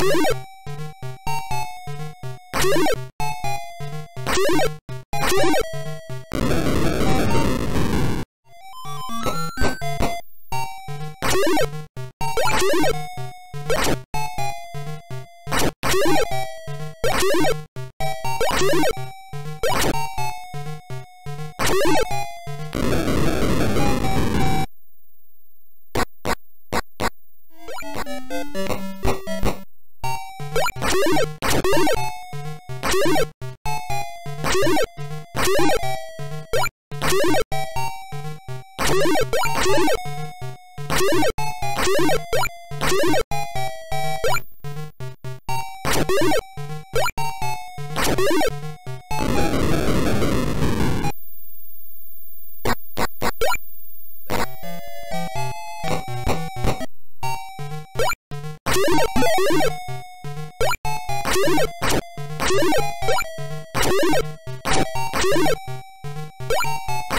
you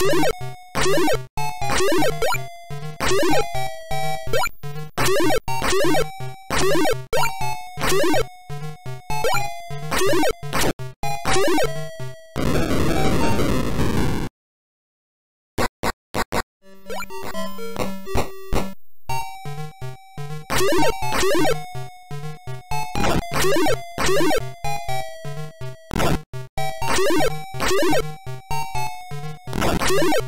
you Woo!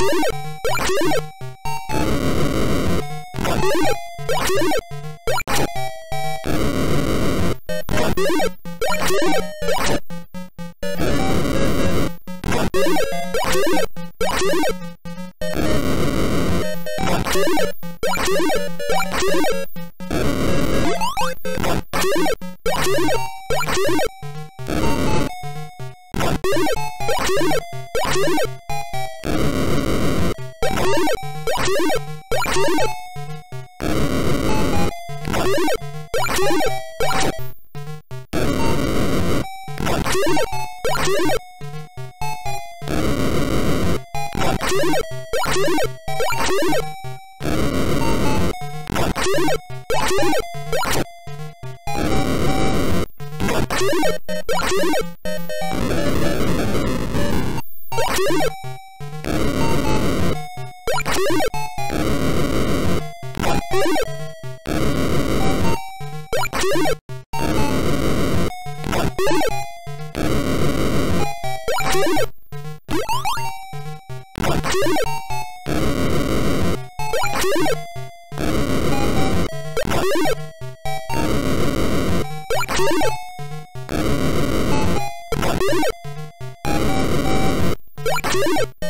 Thank you. What? You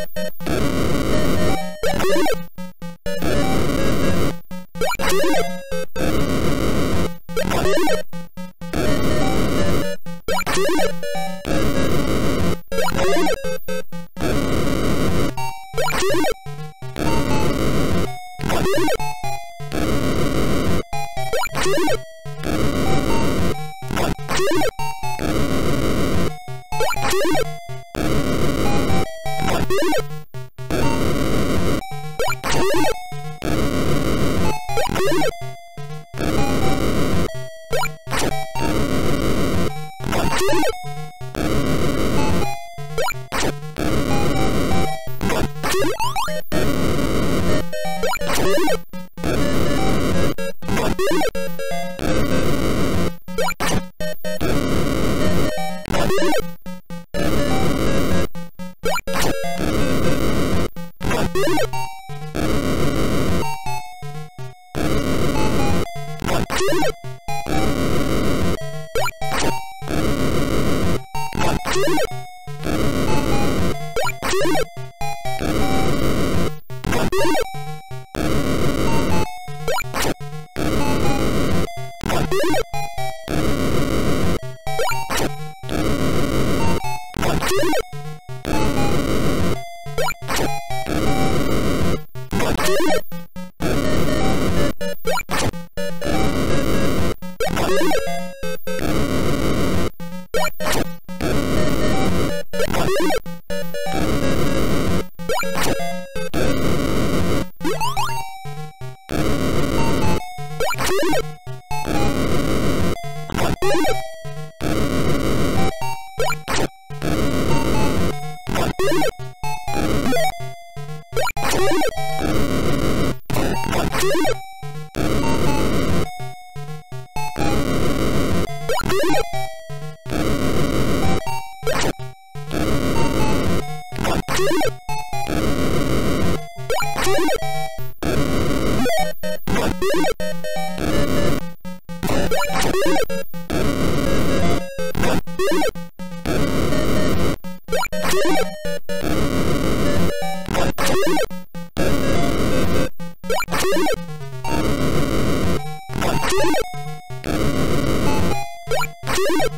you. you